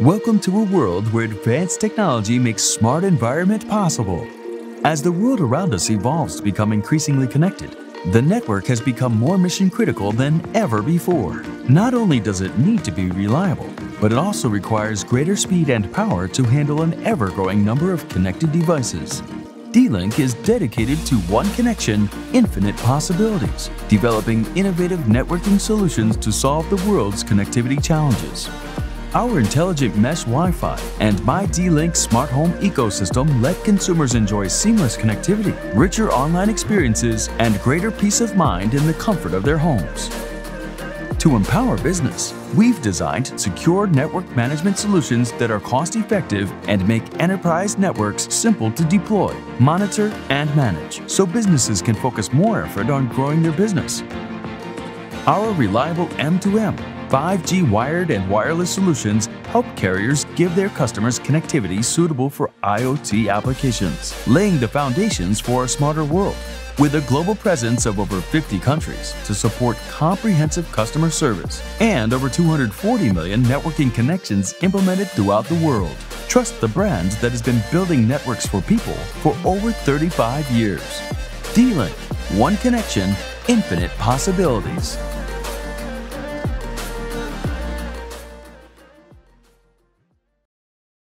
Welcome to a world where advanced technology makes smart environment possible. As the world around us evolves to become increasingly connected, the network has become more mission critical than ever before. Not only does it need to be reliable, but it also requires greater speed and power to handle an ever-growing number of connected devices. D-Link is dedicated to one connection, infinite possibilities, developing innovative networking solutions to solve the world's connectivity challenges. Our intelligent mesh Wi-Fi and My D-Link smart home ecosystem let consumers enjoy seamless connectivity, richer online experiences, and greater peace of mind in the comfort of their homes. To empower business, we've designed secure network management solutions that are cost-effective and make enterprise networks simple to deploy, monitor, and manage, so businesses can focus more effort on growing their business. Our reliable M2M, 5G wired and wireless solutions help carriers give their customers connectivity suitable for IoT applications, laying the foundations for a smarter world with a global presence of over 50 countries to support comprehensive customer service and over 240 million networking connections implemented throughout the world. Trust the brand that has been building networks for people for over 35 years. D-Link, one connection, infinite possibilities.